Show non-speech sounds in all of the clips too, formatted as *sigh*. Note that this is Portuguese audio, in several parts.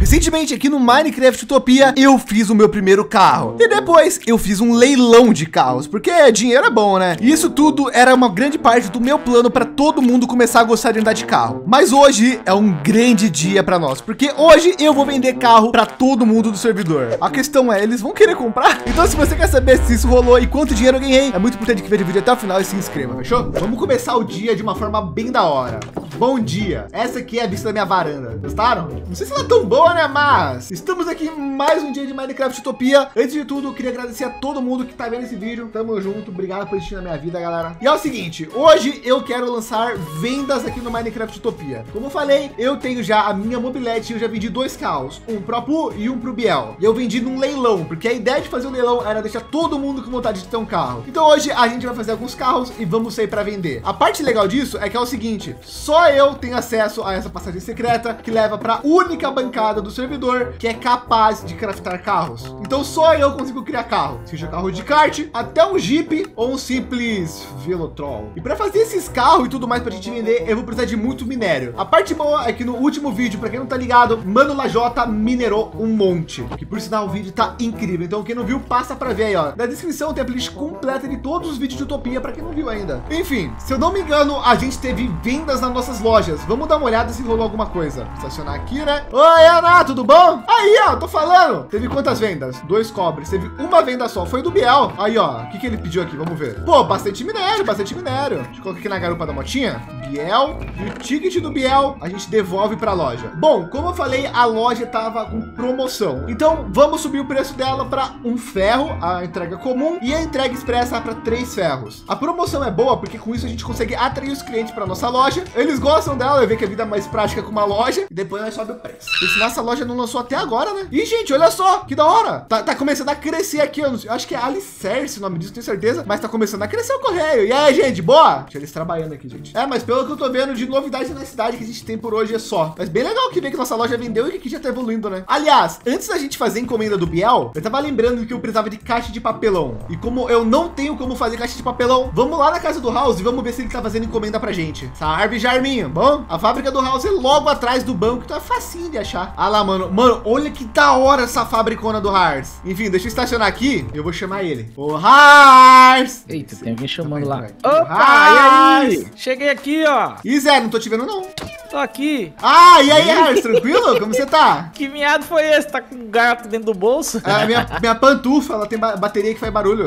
Recentemente aqui no Minecraft Utopia, eu fiz o meu primeiro carro. E depois eu fiz um leilão de carros, porque dinheiro é bom, né? E isso tudo era uma grande parte do meu plano para todo mundo começar a gostar de andar de carro. Mas hoje é um grande dia para nós, porque hoje eu vou vender carro para todo mundo do servidor. A questão é, eles vão querer comprar? Então se você quer saber se isso rolou e quanto dinheiro eu ganhei, é muito importante que veja o vídeo até o final e se inscreva, fechou? Vamos começar o dia de uma forma bem da hora. Bom dia. Essa aqui é a vista da minha varanda. Gostaram? Não sei se ela é tão boa, né? Mas estamos aqui em mais um dia de Minecraft Utopia. Antes de tudo, eu queria agradecer a todo mundo que tá vendo esse vídeo. Tamo junto. Obrigado por assistir na minha vida, galera. E é o seguinte, hoje eu quero lançar vendas aqui no Minecraft Utopia. Como eu falei, eu tenho já a minha mobilete. Eu já vendi dois carros, um pro Pu e um pro Biel. E eu vendi num leilão, porque a ideia de fazer o um leilão era deixar todo mundo com vontade de ter um carro. Então hoje a gente vai fazer alguns carros e vamos sair para vender. A parte legal disso é que é o seguinte, só eu tenho acesso a essa passagem secreta que leva para única bancada do servidor que é capaz de craftar carros. Então só eu consigo criar carro, seja carro de kart, até um Jeep ou um simples Velotrol. E para fazer esses carros e tudo mais para a gente vender, eu vou precisar de muito minério. A parte boa é que no último vídeo, para quem não tá ligado, Mano Lajota minerou um monte, que por sinal o vídeo tá incrível. Então quem não viu, passa para ver aí, ó. Na descrição tem a playlist completa de todos os vídeos de Utopia para quem não viu ainda. Enfim, se eu não me engano, a gente teve vendas nas nossas lojas. Vamos dar uma olhada se rolou alguma coisa. Estacionar aqui, né? Oi, Ana, tudo bom? Aí, ó, tô falando. Teve quantas vendas? Dois cobres. Teve uma venda só. Foi do Biel. Aí, ó, o que, que ele pediu aqui? Vamos ver. Pô, bastante minério, bastante minério. Deixa eu colocar aqui na garupa da motinha. Biel. E o ticket do Biel a gente devolve para a loja. Bom, como eu falei, a loja tava com promoção. Então, vamos subir o preço dela para um ferro, a entrega comum, e a entrega expressa para três ferros. A promoção é boa porque com isso a gente consegue atrair os clientes para nossa loja. Eles gostam dela, ver que a vida é mais prática com uma loja e depois nós sobe o preço. E se nossa loja não lançou até agora, né? E gente, olha só, que da hora. Tá, tá começando a crescer aqui, eu, eu acho que é Alicerce o nome disso, tenho certeza, mas tá começando a crescer o correio. E aí, gente, boa? Deixa eles trabalhando aqui, gente. É, mas pelo que eu tô vendo de novidades na cidade que a gente tem por hoje é só. Mas bem legal que ver que nossa loja vendeu e que aqui já tá evoluindo, né? Aliás, antes da gente fazer a encomenda do Biel, eu tava lembrando que eu precisava de caixa de papelão. E como eu não tenho como fazer caixa de papelão, vamos lá na casa do House e vamos ver se ele tá fazendo encomenda pra gente. Sarve Jarminho, bom? A fábrica do House é logo atrás do banco, então é facinho de achar. Ah lá, mano. Mano, olha que da hora essa fabricona do Hars. Enfim, deixa eu estacionar aqui. Eu vou chamar ele. Ô, Hars! Eita, tem alguém chamando lá. Opa, e aí? Cheguei aqui, ó. E Zé, não tô te vendo, não. Tô aqui. Ah, e aí, Hars? Tranquilo? Como você tá? *laughs* Que miado foi esse? Tá com um gato dentro do bolso? É, minha, minha pantufa, ela tem ba bateria que faz barulho.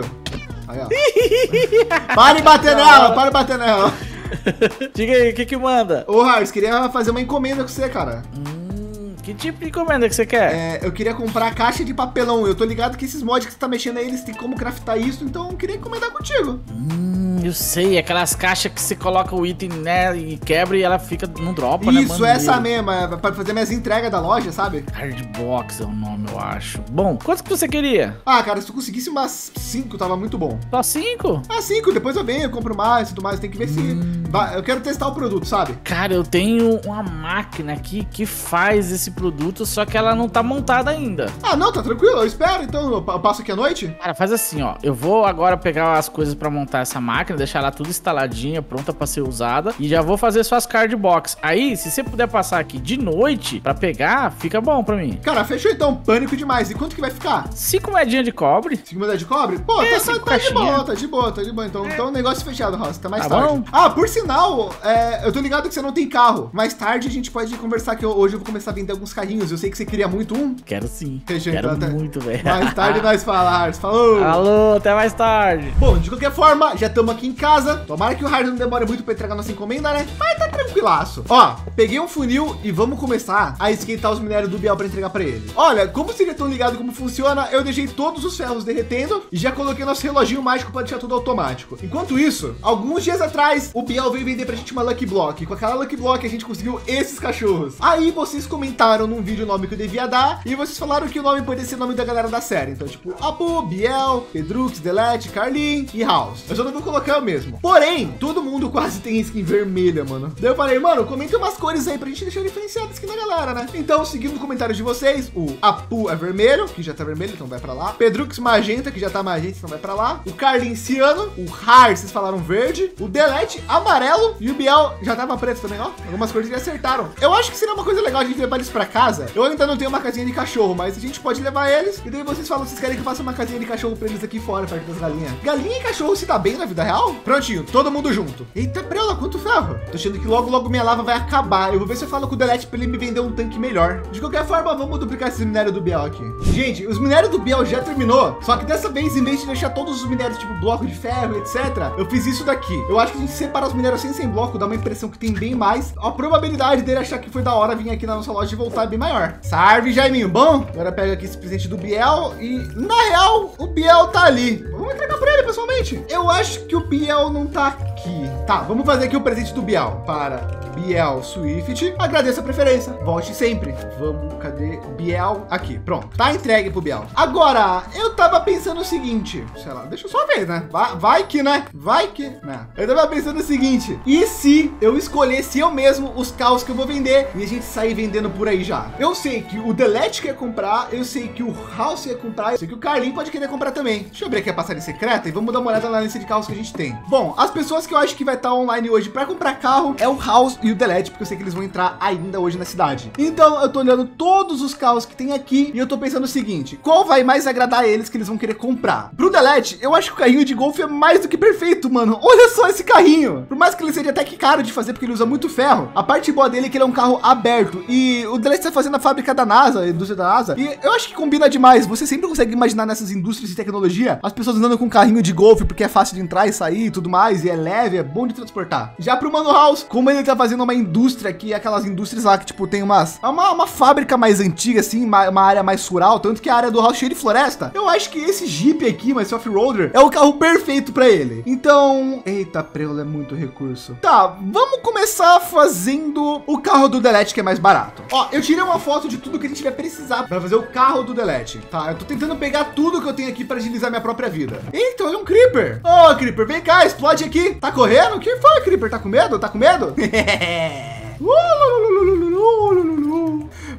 Aí, ó. *laughs* Para de bater nela, para de bater nela. *laughs* Diga aí, o que que manda? Ô, Hars, queria fazer uma encomenda com você, cara. Hum, que tipo de encomenda que você quer? É, eu queria comprar caixa de papelão. Eu tô ligado que esses mods que você tá mexendo aí, eles têm como craftar isso, então eu queria encomendar contigo. Hum, eu sei, aquelas caixas que você coloca o item, né, e quebra e ela fica, não dropa, né, Isso, essa mesmo, é pra fazer minhas entregas da loja, sabe? Hardbox é o nome, eu acho. Bom, quantos que você queria? Ah, cara, se tu conseguisse umas 5, tava muito bom. Só 5? Ah, 5, depois eu venho, eu compro mais e tudo mais, tem que ver Hum. se... Eu quero testar o produto, sabe? Cara, eu tenho uma máquina aqui que faz esse produto, só que ela não tá montada ainda. Ah, não, tá tranquilo, eu espero, então eu passo aqui à noite? Cara, faz assim, ó. Eu vou agora pegar as coisas pra montar essa máquina, deixar ela tudo instaladinha, pronta pra ser usada. E já vou fazer suas card box. Aí, se você puder passar aqui de noite pra pegar, fica bom pra mim. Cara, fechou então, pânico demais. E quanto que vai ficar? Cinco moedinhas de cobre. Cinco moedas de cobre? Pô, É, tá, tá, tá de boa, tá de boa, tá de boa. Então, então negócio fechado, Ross, tá mais Tá tarde. bom. Ah, por sinal, é, eu tô ligado que você não tem carro. Mais tarde a gente pode conversar que eu- hoje eu vou começar a vender alguns carrinhos. Eu sei que você queria muito um. Quero sim. Fechou, Quero então, muito, velho. Mais tarde *laughs* nós falar. Falou! Alô, até mais tarde. Bom, de qualquer forma, já estamos aqui em casa. Tomara que o hard não demore muito para entregar nossa encomenda, né? Mas tá tranquilaço. Ó, peguei um funil e vamos começar a esquentar os minérios do Biel para entregar para ele. Olha, como vocês já estão ligados como funciona, eu deixei todos os ferros derretendo e já coloquei nosso reloginho mágico para deixar tudo automático. Enquanto isso, alguns dias atrás, o Biel veio vender pra gente uma Lucky Block. Com aquela Lucky Block, a gente conseguiu esses cachorros. Aí vocês comentaram num vídeo o nome que eu devia dar e vocês falaram que o nome poderia ser o nome da galera da série. Então, tipo, Abu, Biel, Pedrux, Delete, Carlin e House. Eu só não vou colocar é o mesmo. Porém, todo mundo quase tem skin vermelha, mano. Daí eu falei, mano, comenta umas cores aí pra gente deixar diferenciado a skin da galera, né? Então, seguindo o comentário de vocês, o Apu é vermelho, que já tá vermelho, então vai pra lá. Pedrux magenta, que já tá magenta, então vai pra lá. O Carlin ciano, o Har, vocês falaram verde. O Delete amarelo e o Biel já tava preto também, ó. Algumas cores que acertaram. Eu acho que seria uma coisa legal a gente levar eles pra casa. Eu ainda não tenho uma casinha de cachorro, mas a gente pode levar eles. E daí vocês falam, vocês querem que eu faça uma casinha de cachorro pra eles aqui fora, perto das galinhas. Galinha e cachorro se dá bem na vida real? Prontinho, todo mundo junto. Eita, prela, quanto ferro. Tô achando que logo, logo minha lava vai acabar. Eu vou ver se eu falo com o Delete pra ele me vender um tanque melhor. De qualquer forma, vamos duplicar esses minérios do Biel aqui. Gente, os minérios do Biel já terminou. Só que dessa vez, em vez de deixar todos os minérios, tipo bloco de ferro, etc., eu fiz isso daqui. Eu acho que a gente separa os minérios sem sem bloco, dá uma impressão que tem bem mais. A probabilidade dele achar que foi da hora vir aqui na nossa loja e voltar é bem maior. Salve, Jaiminho. Bom, agora pega aqui esse presente do Biel e, na real, o Biel tá ali. Vamos entregar para ele, pessoalmente. Eu acho que o Biel não tá aqui. Tá, vamos fazer aqui o presente do Biel para Biel Swift. Agradeço a preferência. Volte sempre. Vamos, cadê Biel? Aqui, pronto. Tá entregue pro Biel. Agora, eu tava pensando o seguinte, sei lá, deixa eu só ver, né? Vai, vai que, né? Vai que, né? Eu tava pensando o seguinte, e se eu escolhesse eu mesmo os carros que eu vou vender e a gente sair vendendo por aí já? Eu sei que o Delete quer comprar, eu sei que o House quer comprar, eu sei que o Carlinho pode querer comprar também. Deixa eu abrir aqui a passagem secreta e vamos dar uma olhada na lista de carros que a gente tem. Bom, as pessoas que eu acho que vai estar online hoje para comprar carro é o House e o Delete, porque eu sei que eles vão entrar ainda hoje na cidade. Então eu tô olhando todos os carros que tem aqui e eu tô pensando o seguinte, qual vai mais agradar eles que eles vão querer comprar? Pro Delete, eu acho que o carrinho de golfe é mais do que perfeito, mano. *laughs* Olha só esse carrinho. Por mais que ele seja até que caro de fazer, porque ele usa muito ferro, a parte boa dele é que ele é um carro aberto e o Delete está fazendo a fábrica da NASA, a indústria da NASA, e eu acho que combina demais. Você sempre consegue imaginar nessas indústrias de tecnologia as pessoas andando com um carrinho de golfe porque é fácil de entrar e sair e tudo mais, e é leve, é bom de transportar. Já pro Mano House, como ele tá fazendo uma indústria aqui, aquelas indústrias lá que, tipo, tem umas, uma, uma fábrica mais antiga, assim, uma, uma área mais rural, tanto que a área do House cheia de floresta. Eu acho que esse Jeep aqui, mas off-roader, é o carro perfeito para ele. Então, eita, preula é muito recurso. Tá, vamos começar fazendo o carro do Delete que é mais barato. Ó, eu tirei uma foto de tudo que a gente vai precisar para fazer o carro do Delete. Tá, eu tô tentando pegar tudo que eu tenho aqui para agilizar minha própria vida. Eita, olha um Creeper. Ô, oh, Creeper, vem cá, explode aqui. Tá correndo? O que foi, Creeper? Tá com medo? Tá com medo?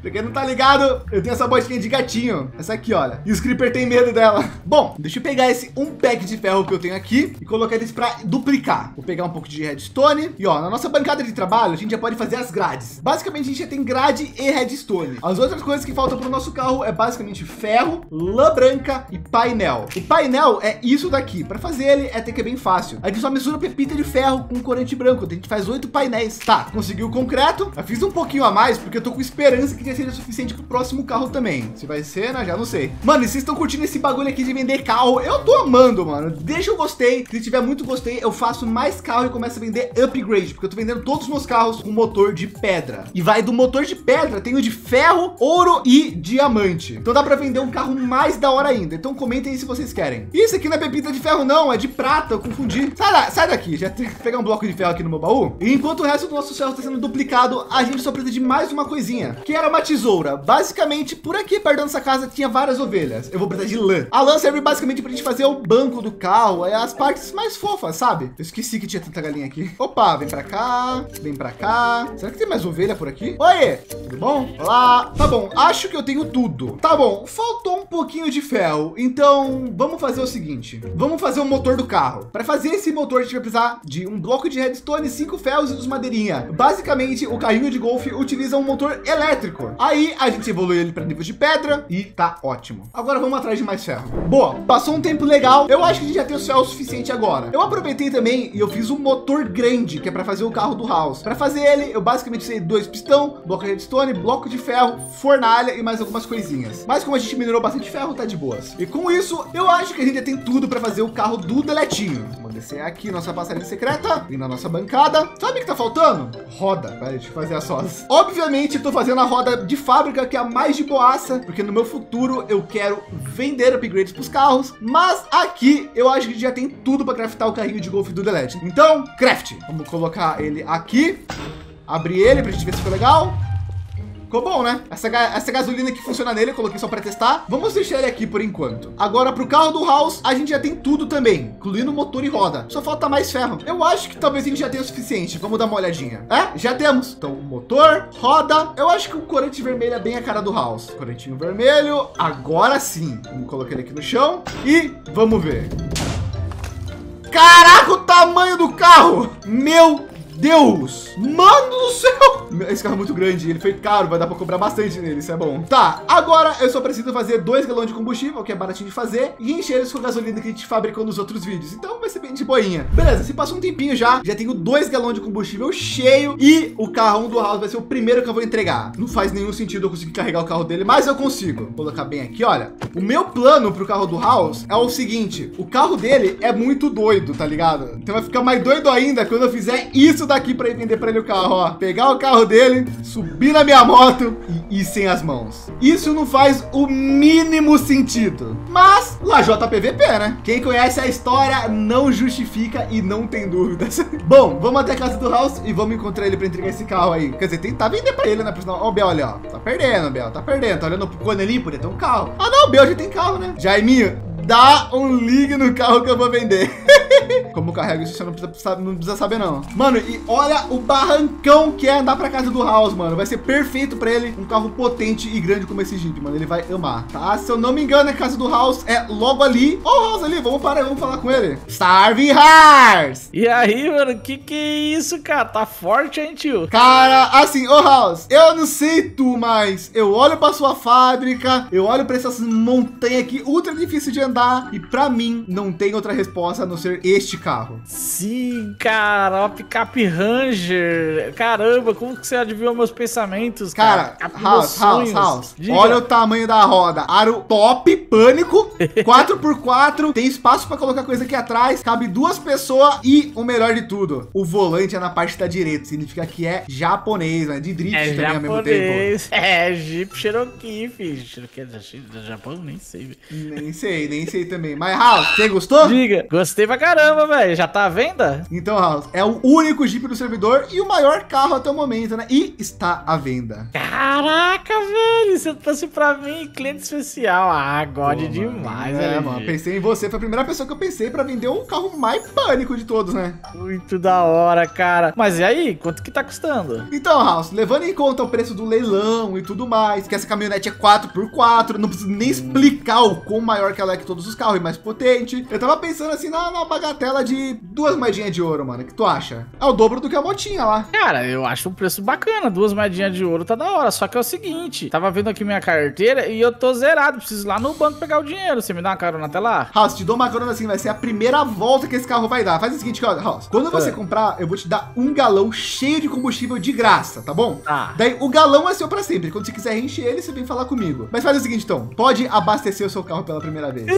Pra quem não tá ligado, eu tenho essa botinha de gatinho. Essa aqui, olha. E os Creeper tem medo dela. *laughs* Bom, deixa eu pegar esse um pack de ferro que eu tenho aqui e colocar eles para duplicar. Vou pegar um pouco de redstone. E ó, na nossa bancada de trabalho, a gente já pode fazer as grades. Basicamente, a gente já tem grade e redstone. As outras coisas que faltam para o nosso carro é basicamente ferro, lã branca e painel. O painel é isso daqui. Para fazer ele, é até que é bem fácil. A gente só mistura pepita de ferro com corante branco. A gente faz oito painéis. Tá, conseguiu o concreto. Eu fiz um pouquinho a mais, porque eu tô com esperança que seja suficiente pro próximo carro também. Se vai ser, né? Já não sei. Mano, e vocês estão curtindo esse bagulho aqui de vender carro? Eu tô amando, mano. Deixa o gostei. Se tiver muito gostei, eu faço mais carro e começo a vender upgrade, porque eu tô vendendo todos os meus carros com motor de pedra. E vai do motor de pedra, tem o de ferro, ouro e diamante. Então dá para vender um carro mais da hora ainda. Então comentem aí se vocês querem. Isso aqui não é pepita de ferro não, é de prata, eu confundi. Sai, lá, sai daqui, já tem que pegar um bloco de ferro aqui no meu baú. E enquanto o resto do nosso ferro está sendo duplicado, a gente só precisa de mais uma coisinha, que era uma tesoura. Basicamente, por aqui perto da nossa casa tinha várias ovelhas. Eu vou precisar de lã. A lã serve basicamente para a gente fazer o banco do carro, é as partes mais fofas, sabe? Eu esqueci que tinha tanta galinha aqui. Opa, vem para cá, vem para cá. Será que tem mais ovelha por aqui? Oi, tudo bom? Olá. Tá bom, acho que eu tenho tudo. Tá bom, faltou um pouquinho de ferro. Então, vamos fazer o seguinte. Vamos fazer o motor do carro. Para fazer esse motor, a gente vai precisar de um bloco de redstone, cinco ferros e dos madeirinha. Basicamente, o carrinho de golfe utiliza um motor elétrico. Aí a gente evolui ele para nível de pedra e tá ótimo. Agora vamos atrás de mais ferro. Boa, passou um tempo legal. Eu acho que a gente já tem o ferro suficiente agora. Eu aproveitei também e eu fiz um motor grande, que é para fazer o carro do House. Para fazer ele, eu basicamente usei dois pistão, bloco de redstone, bloco de ferro, fornalha e mais algumas coisinhas. Mas como a gente minerou bastante ferro, tá de boas. E com isso, eu acho que a gente já tem tudo para fazer o carro do Deletinho. Vamos descer aqui nossa passagem secreta e na nossa bancada. Sabe o que tá faltando? Roda, para a gente fazer as rodas. Obviamente, estou fazendo a roda de fábrica que é a mais de boaça, porque no meu futuro eu quero vender upgrades para os carros, mas aqui eu acho que já tem tudo para craftar o carrinho de golfe do Delete. Então, craft. Vamos colocar ele aqui, abrir ele para a gente ver se ficou legal. Ficou bom, né? Essa, essa gasolina que funciona nele, eu coloquei só para testar. Vamos deixar ele aqui por enquanto. Agora, para o carro do House, a gente já tem tudo também, incluindo motor e roda. Só falta mais ferro. Eu acho que talvez a gente já tenha o suficiente. Vamos dar uma olhadinha. É, já temos. Então, motor, roda. Eu acho que o corante vermelho é bem a cara do House. Corantinho vermelho. Agora sim. Vamos colocar ele aqui no chão e vamos ver. Caraca, o tamanho do carro! Meu Deus! Mano do céu! Esse carro é muito grande, ele foi caro, vai dar para cobrar bastante nele, isso é bom. Tá, agora eu só preciso fazer dois galões de combustível, que é baratinho de fazer, e encher eles com a gasolina que a gente fabricou nos outros vídeos. Então vai ser bem de boinha. Beleza, se passou um tempinho já, já tenho dois galões de combustível cheio e o carro do House vai ser o primeiro que eu vou entregar. Não faz nenhum sentido eu conseguir carregar o carro dele, mas eu consigo. Vou colocar bem aqui, olha. O meu plano para o carro do House é o seguinte, o carro dele é muito doido, tá ligado? Então vai ficar mais doido ainda quando eu fizer isso daqui para vender para ele o carro, ó. Pegar o carro dele, subir na minha moto e ir sem as mãos. Isso não faz o mínimo sentido. Mas lá JPVP, né? Quem conhece a história não justifica e não tem dúvidas. *laughs* Bom, vamos até a casa do House e vamos encontrar ele para entregar esse carro aí. Quer dizer, tentar vender para ele, né? Ó, o Bel, olha, ó. Tá perdendo, Bel, tá perdendo. Tá olhando pro cone ali, podia ter um carro. Ah, não, o Bel já tem carro, né? Jaiminho, dá um ligue no carro que eu vou vender. *laughs* *laughs* Como carrega isso, você não precisa, não precisa saber, não. Mano, e olha o barrancão que é andar pra casa do House, mano. Vai ser perfeito pra ele. Um carro potente e grande como esse Jeep, mano. Ele vai amar, tá? Se eu não me engano, a casa do House é logo ali. Ó oh, o House ali, vamos parar, vamos falar com ele. Starving Hearts! E aí, mano, que que é isso, cara? Tá forte, hein, tio? Cara, assim, ô oh, House, eu não sei tu, mas eu olho pra sua fábrica, eu olho pra essas montanhas aqui, ultra difícil de andar, e pra mim não tem outra resposta a não ser este carro. Sim, cara, uma picape Ranger. Caramba, como que você adivinhou meus pensamentos, cara? cara House, House, House. Olha o tamanho da roda. Aro top, pânico, *laughs* 4x4, tem espaço para colocar coisa aqui atrás, cabe duas pessoas e o melhor de tudo, o volante é na parte da direita, significa que é japonês, né? De drift é também japonês. ao mesmo tempo. *laughs* É, Jeep Cherokee, filho. Cherokee é do Japão? Nem sei. Nem sei, nem sei também. Mas, House, você gostou? Diga, gostei pra caramba, velho. Já tá à venda? Então, House, é o único Jeep do servidor e o maior carro até o momento, né? E está à venda. Caraca, velho. Você trouxe pra mim cliente especial. Ah, God Pô, demais, É, mano. Pensei em você. Foi a primeira pessoa que eu pensei pra vender o carro mais pânico de todos, né? Muito da hora, cara. Mas e aí? Quanto que tá custando? Então, House, levando em conta o preço do leilão e tudo mais, que essa caminhonete é 4x4, não preciso nem explicar o quão maior que ela é que todos os carros e mais potente. Eu tava pensando assim na, na bagatela de duas moedinhas de ouro, mano. O que tu acha? É o dobro do que a motinha lá. Cara, eu acho um preço bacana. Duas moedinhas de ouro tá da hora. Só que é o seguinte, tava vendo aqui minha carteira e eu tô zerado. Preciso ir lá no banco pegar o dinheiro. Você me dá uma carona até lá? House, te dou uma carona assim, vai ser a primeira volta que esse carro vai dar. Faz o seguinte, House. Quando você é. comprar, eu vou te dar um galão cheio de combustível de graça, tá bom? Ah. Daí o galão é seu para sempre. Quando você quiser encher ele, você vem falar comigo. Mas faz o seguinte, então. Pode abastecer o seu carro pela primeira vez. *laughs*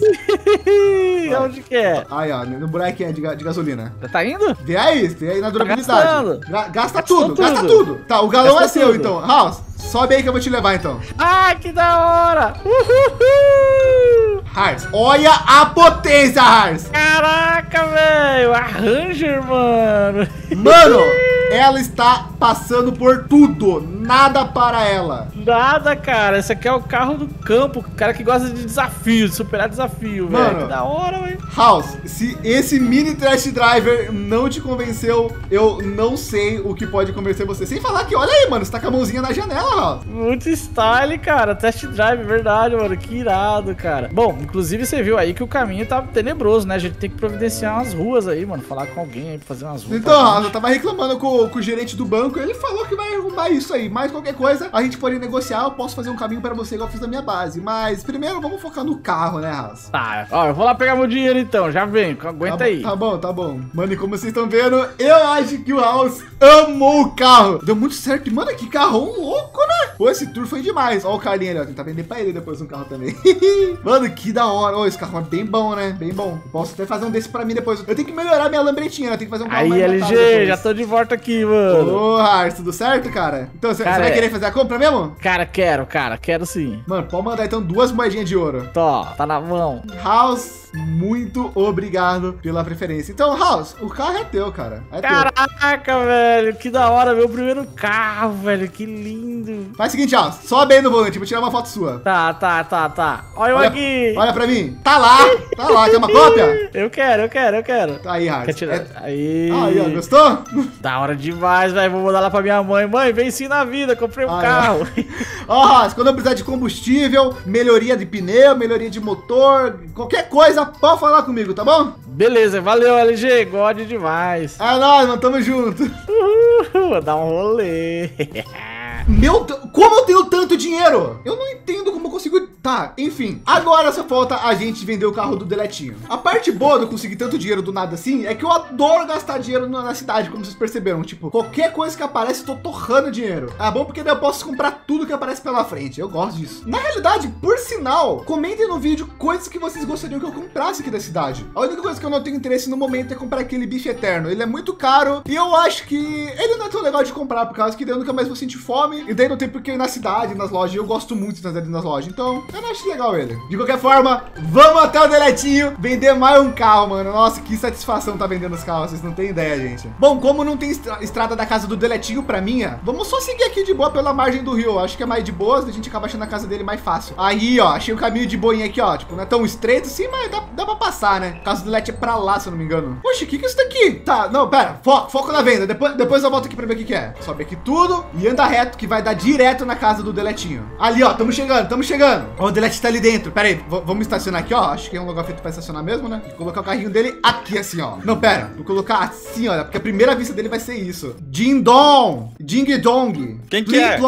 Onde que é? Aí, ó, no buraquinho de, de gasolina. Tá indo? Vê aí, vê aí na tá durabilidade. Tá gasta tudo, tudo, gasta tudo. Tá, o galão gasta é seu, tudo. então. House, sobe aí que eu vou te levar, então. Ah, que da hora! Uhul! Hars, olha a potência, Hars! Caraca, velho! A Ranger, mano! Mano! Ela está passando por tudo. Nada para ela. Nada, cara. Esse aqui é o carro do campo. O cara que gosta de desafio, de superar desafio, velho. Que da hora, velho. House, se esse mini trash driver não te convenceu, eu não sei o que pode convencer você. Sem falar que, olha aí, mano, você tá com a mãozinha na janela, House. Muito style, cara. Test drive, verdade, mano. Que irado, cara. Bom, inclusive você viu aí que o caminho tá tenebroso, né? A gente tem que providenciar umas ruas aí, mano. Falar com alguém aí pra fazer umas ruas. Então, House, eu tava reclamando com com, o gerente do banco, ele falou que vai arrumar isso aí. Mas qualquer coisa, a gente pode negociar. Eu posso fazer um caminho para você, igual eu fiz na minha base. Mas primeiro vamos focar no carro, né, Raça? Tá, ó, eu vou lá pegar meu dinheiro então. Já vem, aguenta tá aí. Tá bom, tá bom. Mano, e como vocês estão vendo, eu acho que o House amou o carro. Deu muito certo. Mano, que carro louco, né? Pô, esse tour foi demais. Ó o carinha ali, ó. Tentar vender pra ele depois um carro também. *laughs* Mano, que da hora. Ó, esse carro é bem bom, né? Bem bom. Eu posso até fazer um desse pra mim depois. Eu tenho que melhorar minha lambretinha, né? Tem que fazer um carro aí, LG, já tô de volta aqui, mano. Ô, Hars, tudo certo, cara? Então, você vai querer fazer a compra mesmo? Cara, quero, cara. Quero sim. Mano, pode mandar então duas moedinhas de ouro. Tô, tá na mão. House, muito obrigado pela preferência. Então, House, o carro é teu, cara. É Caraca, velho velho. Que da hora, meu primeiro carro, velho. Que lindo. Faz o seguinte, ó. Sobe aí no volante, vou tirar uma foto sua. Tá, tá, tá, tá. Olha Olha, aqui. olha pra mim. Tá lá, tá lá. Quer uma cópia? Eu quero, eu quero, eu quero. Tá aí, Hard. Quer tirar? É... Aí. Aí, ó, gostou? Da hora demais, velho. Vou mandar lá pra minha mãe. Mãe, venci na vida, comprei um Aí, ó. carro. *laughs* Ó, Haas, quando eu precisar de combustível, melhoria de pneu, melhoria de motor, qualquer coisa, pode falar comigo, tá bom? Beleza, valeu, LG. God demais. É nóis, mano, tamo junto. Uhul, vou dar um rolê. *laughs* Meu como eu tenho tanto dinheiro? Eu não entendo como eu consigo. Tá, enfim. Agora só falta a gente vender o carro do Deletinho. A parte boa de eu conseguir tanto dinheiro do nada assim é que eu adoro gastar dinheiro na na cidade, como vocês perceberam. Tipo, qualquer coisa que aparece, eu tô torrando dinheiro. É bom porque daí eu posso comprar tudo que aparece pela frente. Eu gosto disso. Na realidade, por sinal, comentem no vídeo coisas que vocês gostariam que eu comprasse aqui da cidade. A única coisa que eu não tenho interesse no momento é comprar aquele bife eterno. Ele é muito caro e eu acho que ele não é tão legal de comprar, por causa que daí eu nunca mais vou sentir fome. E daí não tem porque na cidade, nas lojas. Eu gosto muito de nas lojas. Então, eu não acho legal ele. De qualquer forma, vamos até o Deletinho vender mais um carro, mano. Nossa, que satisfação tá vendendo os carros. Vocês não têm ideia, gente. Bom, como não tem estra- estrada da casa do Deletinho pra minha, vamos só seguir aqui de boa pela margem do rio. Acho que é mais de boas, a gente acaba achando a casa dele mais fácil. Aí, ó, achei o caminho de boinha aqui, ó. Tipo, não é tão estreito assim, mas dá, dá pra passar, né? A casa do Delete é pra lá, se eu não me engano. Poxa, o que que é isso daqui? Tá, não, pera. Foco, foco na venda. Depois, depois eu volto aqui pra ver o que que é. Sobe aqui tudo e anda reto, que vai dar direto na casa do Deletinho. Ali, ó, tamo chegando, tamo chegando. Ó, o Delete tá ali dentro. Pera aí, vamos estacionar aqui, ó. Acho que é um lugar feito pra estacionar mesmo, né? Vou colocar o carrinho dele aqui, assim, ó. Não, pera. Vou colocar assim, olha, porque a primeira vista dele vai ser isso. Ding Dong. Ding Dong. Quem que é?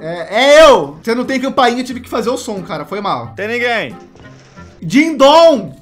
É, é eu. Você não tem campainha, eu tive que fazer o som, cara. Foi mal. Tem ninguém. Ding Dong.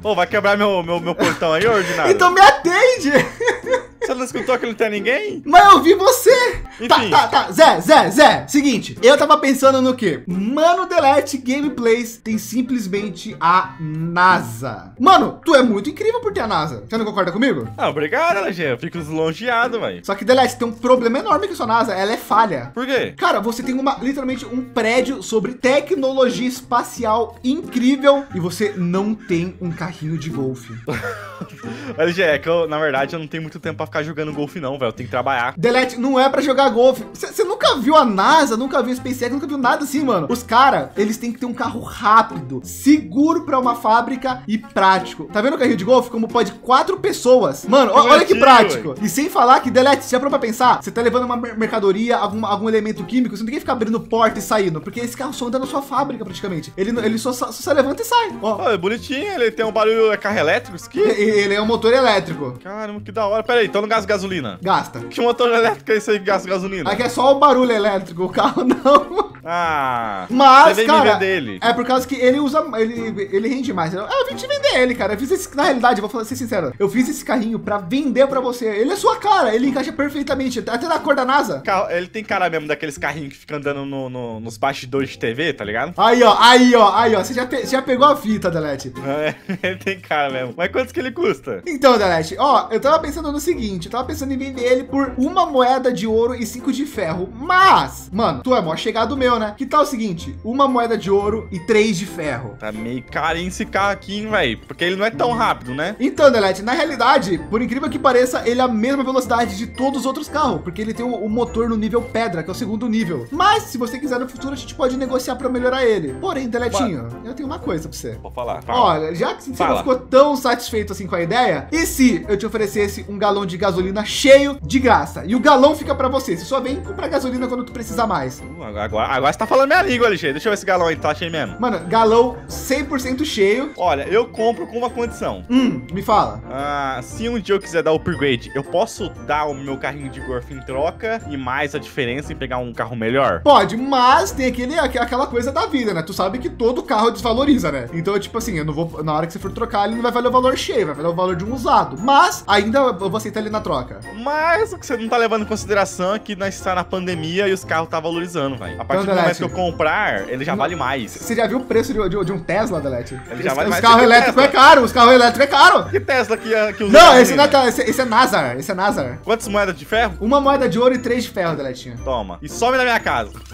Pô, vai quebrar meu, meu, meu portão aí, ordinário? Então me atende. *laughs* Você não escutou que não tem ninguém? Mas eu vi você! Tá, Enfim. tá, tá. Zé, Zé, Zé. Seguinte, eu tava pensando no quê? Mano Delete Gameplays tem simplesmente a NASA. Mano, tu é muito incrível por ter a NASA. Você não concorda comigo? Ah, obrigado, LG. Eu fico elogiado, velho. Só que Delete tem um problema enorme com a sua NASA. Ela é falha. Por quê? Cara, você tem uma literalmente um prédio sobre tecnologia espacial incrível e você não tem um carrinho de golfe. *laughs* LG, é que eu, na verdade, eu não tenho muito tempo pra ficar jogando golfe, não, velho. Tenho que trabalhar. Delete não é pra jogar golfe. Você nunca viu a NASA, nunca viu a SpaceX, nunca viu nada assim, mano. Os caras, eles têm que ter um carro rápido, seguro pra uma fábrica e prático. Tá vendo o carrinho de golfe? Como pode quatro pessoas. Mano, ó- olha que prático. E sem falar que, Delete, já parou pra pensar? Você tá levando uma mer- mercadoria, algum, algum elemento químico, você não tem que ficar abrindo porta e saindo, porque esse carro só anda na sua fábrica praticamente. Ele, ele só, só, só levanta e sai. Ó, Ó, é bonitinho, ele tem um barulho, é carro elétrico, isso aqui? ele é um motor elétrico. Caramba, que da hora. Pera aí, então não gasta gasolina. Gasta. Que motor elétrico é esse aí que gasta gasolina? Aqui é só o barulho elétrico, o carro *laughs* não. Ah, Mas, cara, vender ele. é por causa que ele usa, ele, ele rende mais. Eu, eu vim te vender ele, cara. Eu fiz esse, na realidade, vou falar, ser sincero, eu fiz esse carrinho pra vender pra você. Ele é sua cara, ele encaixa perfeitamente, até na cor da NASA. Carro- ele tem cara mesmo daqueles carrinhos que ficam andando no- no- nos bastidores de TV, tá ligado? Aí, ó, aí, ó, aí, ó. Você já, você já pegou a fita, Delete. É, *laughs* ele tem cara mesmo. Mas quantos que ele custa? Então, Delete, ó, eu tava pensando no seguinte, eu tava pensando em vender ele por uma moeda de ouro e cinco de ferro. Mas, mano, tu é mó chegado meu, né? Que tal o seguinte, uma moeda de ouro e três de ferro. Tá meio carinho esse carro aqui, hein, velho? Porque ele não é tão rápido, né? Então, Delete, na realidade, por incrível que pareça, ele é a mesma velocidade de todos os outros carros, porque ele tem o, o motor no nível pedra, que é o segundo nível. Mas, se você quiser no futuro, a gente pode negociar pra melhorar ele. Porém, Deletinho, eu tenho uma coisa pra você. Vou falar. fala. Olha, já que você não Fala. ficou tão satisfeito assim com a ideia, e se eu te oferecesse um galão de gasolina cheio de graça? E o galão fica pra você, você só vem comprar gasolina quando tu precisar mais. Uh, Agora, agora, você tá falando minha língua, LG. Deixa eu ver esse galão aí, tá cheio mesmo. Mano, galão 100% cheio. Olha, eu compro com uma condição. Hum, me fala. Ah, se um dia eu quiser dar upgrade, eu posso dar o meu carrinho de golfe em troca e mais a diferença em pegar um carro melhor? Pode, mas tem aquele, aqu- aquela coisa da vida, né? Tu sabe que todo carro desvaloriza, né? Então, tipo assim, eu não vou. Na hora que você for trocar, ele não vai valer o valor cheio, vai valer o valor de um usado. Mas ainda eu vou aceitar ele na troca. Mas o que você não tá levando em consideração é que nós está na pandemia e os carros tá valorizando, velho. A partir do Delete. momento que eu comprar, ele já Não- vale mais. Você já viu o preço de, de- de um Tesla, Delete? Ele já Os- vale Os mais carros que o elétricos é caro, os carros elétricos é caro. Que Tesla que, que usa Não, esse não é Tesla, esse, esse é Nazar, esse é Nazar. Quantas moedas de ferro? Uma moeda de ouro e três de ferro, Deletinho. Toma. E some da minha casa. *laughs*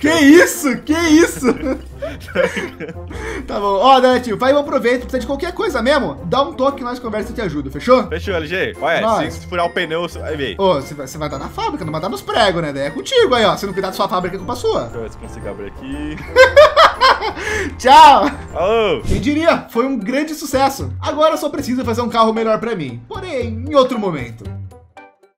Que isso? Que isso? *laughs* tá bom. Ó, Deletinho, vai um aproveita, precisa de qualquer coisa mesmo, dá um toque que nós conversa e te ajudo, fechou? Fechou, LG. Olha, Nós. Se furar o pneu, você vai ver. Ô, você vai, você vai dar na fábrica, não vai dar nos pregos, né? Daí é contigo aí, ó. Se não cuidar da sua fábrica, é culpa sua. Deixa eu ver se consigo abrir aqui. *laughs* Tchau! Alô! Quem diria? Foi um grande sucesso. Agora só preciso fazer um carro melhor pra mim. Porém, em outro momento.